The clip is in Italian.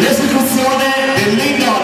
Restituzione dell'inno